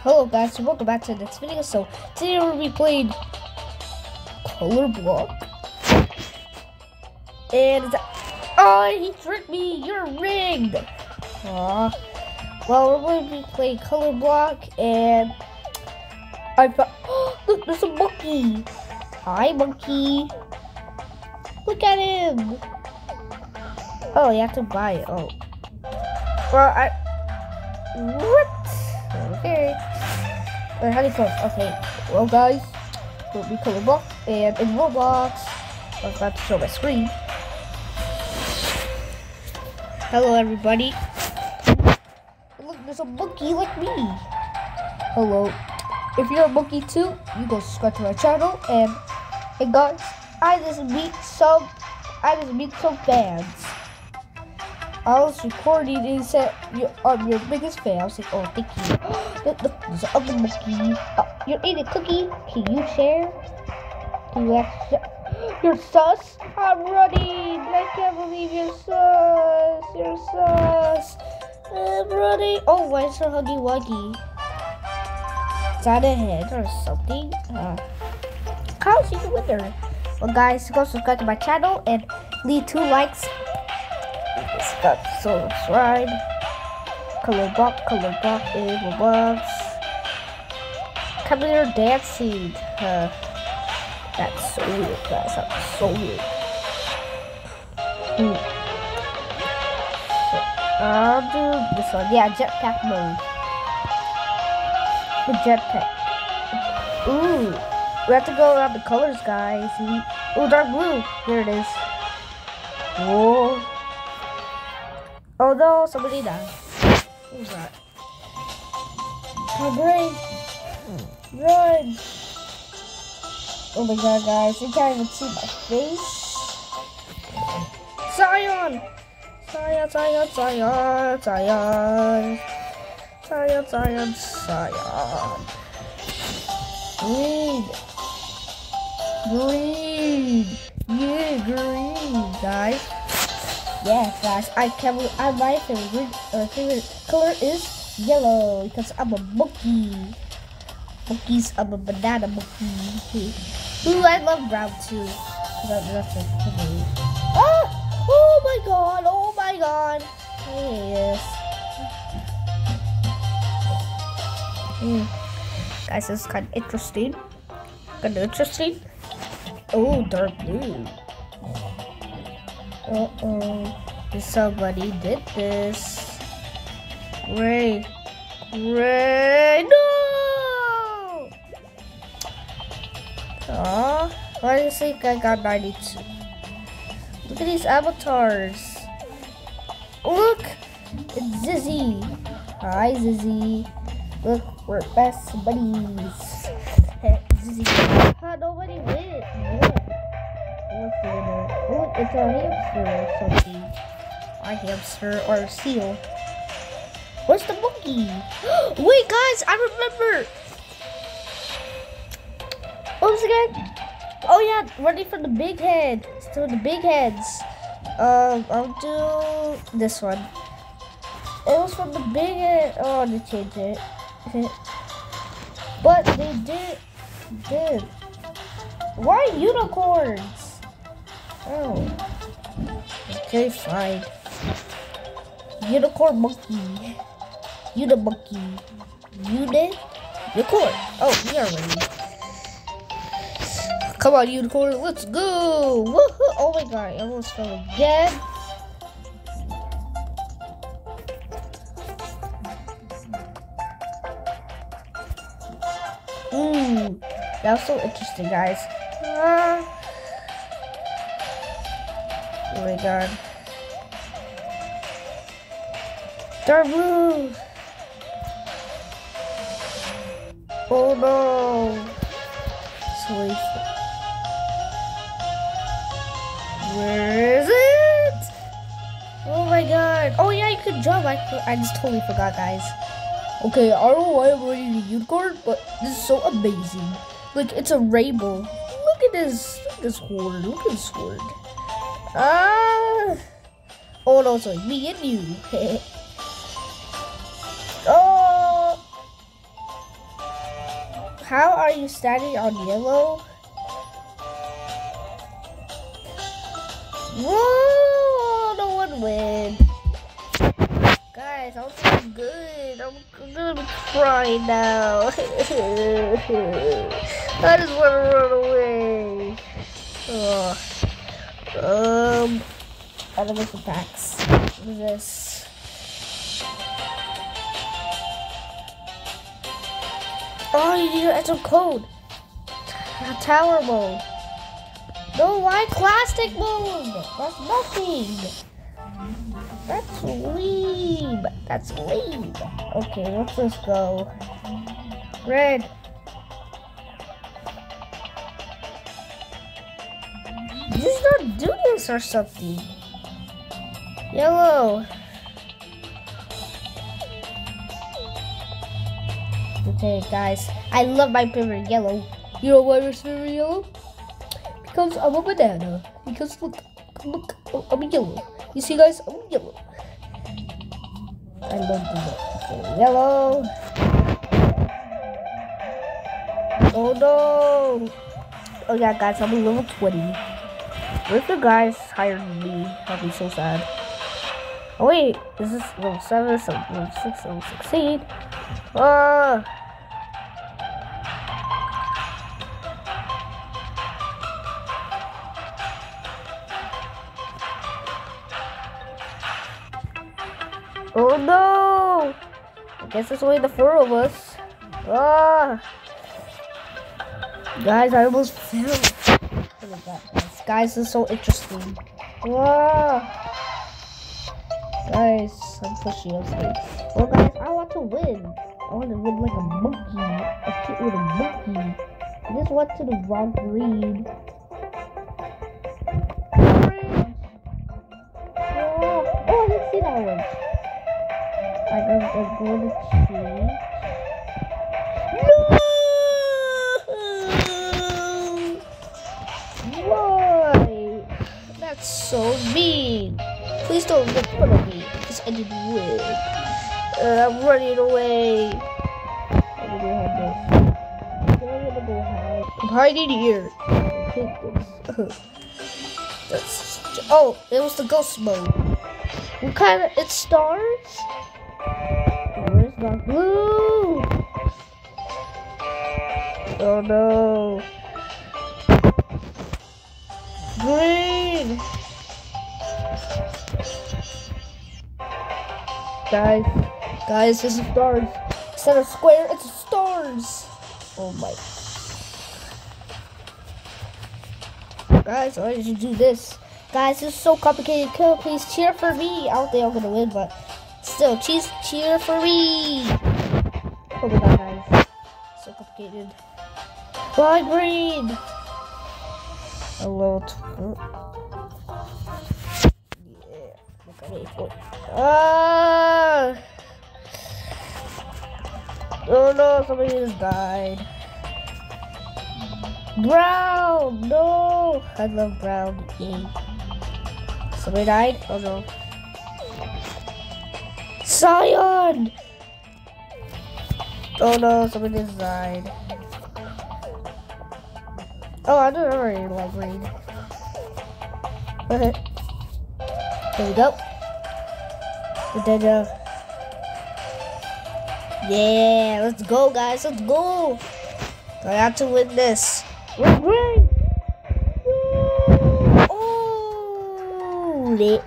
Hello guys, welcome back to this video. So today we're gonna be playing Color Block. And oh, he tricked me. You're rigged. Aw. Well, we're to be playing Color Block, and I found. look, there's a monkey. Hi, monkey. Look at him. Oh, you have to buy it. Oh. Well, I. Okay. Or how do you call it? Okay. Well, guys, we'll be color and in Roblox, I was about to show my screen. Hello, everybody. Look, there's a monkey like me. Hello. If you're a monkey too, you go subscribe to my channel, and hey guys, I just meet some, I just meet some fans. I was recording and said you I'm your biggest fan. I was like, oh, thank you. there's an monkey. Oh, you're eating a cookie. Can you share? Can you? You're sus. I'm running. I can't believe you're sus. You're sus. I'm running. Oh, why is there Huggy Wuggy? Is that a or something? Uh, how's she with her? Well, guys, go subscribe to my channel and leave two likes so subscribe. Color box, color box, evil box. Come here dancing. Uh, that's so weird, guys. That's so weird. Hmm. So, I'll do this one. Yeah, jetpack mode. The jetpack. Ooh. We have to go around the colors, guys. Ooh, dark blue. Here it is. Whoa. Oh no, somebody died. Who's that? My brain! Run! Oh my god, guys, you can't even see my face. Zion! Zion, Zion, Zion, Zion. Zion, Zion, Zion. Green. Green. Yeah, green, guys. Yes, guys, I can. I my favorite uh, favorite color is yellow because I'm a monkey. Monkeys, I'm a banana monkey. Ooh, I love brown too. That, that's a Ah! Oh my god! Oh my god! Yes. Mm. Guys, this is kind of interesting. Kind of interesting. Oh, dark blue. Uh-oh. Somebody did this. Ray. Ray. No! Aw. Why do you think I got 92? Look at these avatars. Look! It's Zizzy. Hi, Zizzy. Look, we're best buddies. Zizzy. Nobody Oh, it's a hamster or something. A hamster or a seal. Where's the monkey? Wait, guys, I remember. What was it again? Oh yeah, ready for the big head. So the big heads. Um, I'll do this one. It was from the big head. Oh, they changed it. but they did. Did. Why unicorns? Oh. Okay, fine. Unicorn monkey. Uni monkey. Uni unicorn. Oh, we are ready. Come on, unicorn. Let's go. Woohoo. Oh my god, I almost fell again. Mmm. That was so interesting, guys. Uh, oh my god. Dark blue! Oh no! Sweet. Where is it? Oh my god. Oh yeah, you could jump. I, I just totally forgot, guys. Okay, I don't know why I'm wearing a unicorn, but this is so amazing. Like, it's a rainbow. Look at this. Look at this sword. Look at this sword. Ah. Oh no, it's me and you. oh. how are you standing on yellow? Whoa! No one win. Guys, I'm so good. I'm gonna be crying now. I just want to run away. Ugh. Um, I don't some packs. This? Oh, you need to enter code. Tower mode. No, why classic mode? That's nothing. That's weeb. That's weeb. Okay, let's just go. Red. This is not do this or something. Yellow. Okay, guys. I love my favorite yellow. You know why my favorite yellow? Because I'm a banana. Because look, look, I'm yellow. You see, guys, I'm yellow. I love yellow. Oh no! Oh yeah, guys, I'm level 20. What if the guys hired me? I'd be so sad. Oh wait, this is level 7, so level 6, level 16. Ah! Oh no! I guess it's only the four of us. Ah! Guys, I almost fell. Look at that, guys. This is so interesting. Ah! Guys, I'm pushing up Well, guys, I want to win. I want to win like a monkey. A kid with a monkey. I just went to the wrong green. Oh, oh, I didn't see that one. I am I'm going to That's so mean. Please don't make fun of me because I didn't win. Uh, I'm running away. I'm gonna go this. I'm gonna go hide. I'm hiding here. That's. Oh, it was the ghost mode. What kind of? it stars. Where's dark blue? Oh no. Green. Guys, guys, this is stars. Instead of square, it's stars. Oh my. Guys, why did you do this? Guys, this is so complicated. Kill, please cheer for me. I don't think I'm gonna win, but still, cheese, cheer for me. Oh my god, guys. So complicated. Bye, green. Hello. Yeah. Look at me. Ah! Oh no, somebody just died. Brown! No! I love brown. Yay. Somebody died? Oh no. Scion! Oh no, somebody just died. Oh, I don't already like green. Okay. There we go. Then, uh, yeah, let's go, guys. Let's go. I have to win this. We're green. Oh, lit.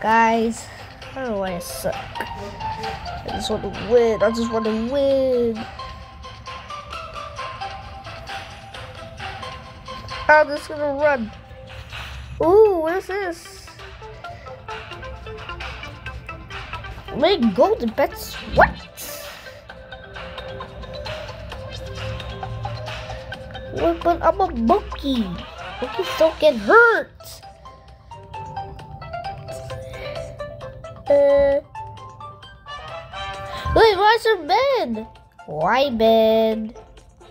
Guys, I don't know why I suck. I just want to win. I just want to win. I'm just gonna run. Ooh, what is this? Make golden bets. What? What? But I'm a monkey. Monkeys don't get hurt. Uh. Wait, why's there Ben? Why Ben?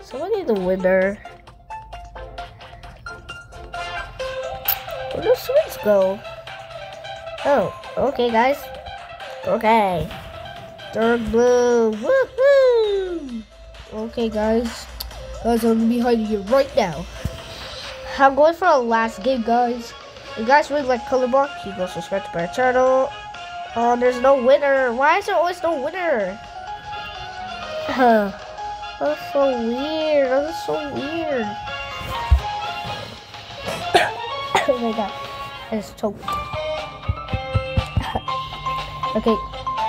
Somebody the winner. Where do sweets go? Oh, okay, guys. Okay. Third blue. Woohoo! Okay, guys. Guys, I'm gonna be hiding here right now. I'm going for the last game, guys. If you guys really like Color Block, you go subscribe to my channel. Oh, there's no winner. Why is there always no winner? Huh. That's so weird. That's so weird. Oh my god. I just okay.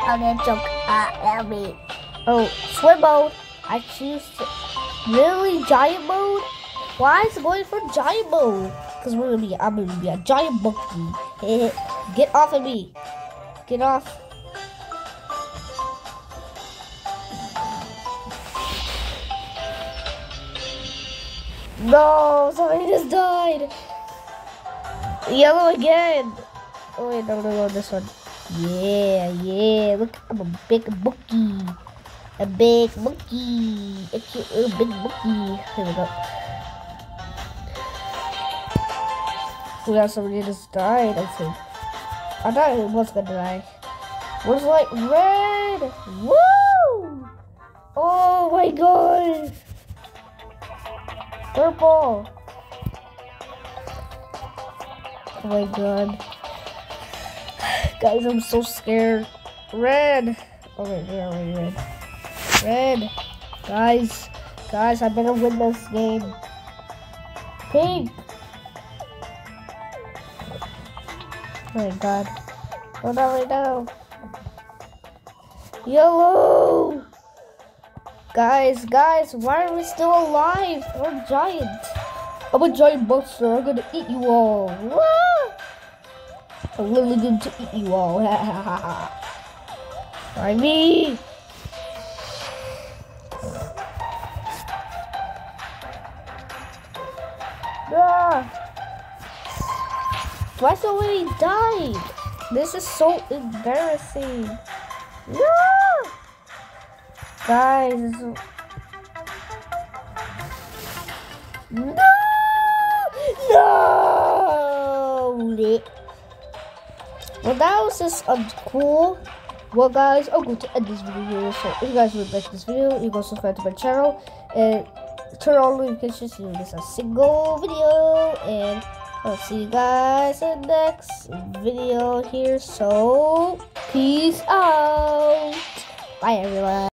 I'm gonna choke. Uh, help me. Oh, swim mode. I choose to... really giant mode. Why is it going for giant mode? Because we're gonna be. I'm gonna be a giant monkey. Get off of me. Get off. No, somebody just died. Yellow again. Oh wait, no, no, no, this one. Yeah, yeah. Look, I'm a big monkey. A big monkey. A cute little big monkey. Here we go. We got somebody just died, I think. I thought it was gonna die. Was like red. Woo! Oh my god. Purple. Oh my god. Guys, I'm so scared. Red. Oh wait, yeah, wait, red. Red. Guys, guys, I better win this game. Pink. Oh my god. Oh no, right now. Yellow! Guys, guys, why are we still alive? We're giant. I'm a giant monster. I'm gonna eat you all. Wah! I'm literally going to eat you all. Try me. Ah. Why so many died? This is so embarrassing. No! Guys! No! Well, that was just um, cool. Well, guys, I'm going to end this video here. So, if you guys would like this video, you can subscribe to my channel and turn on notifications so you miss a single video. And I'll see you guys in the next video here. So, peace out. Bye, everyone.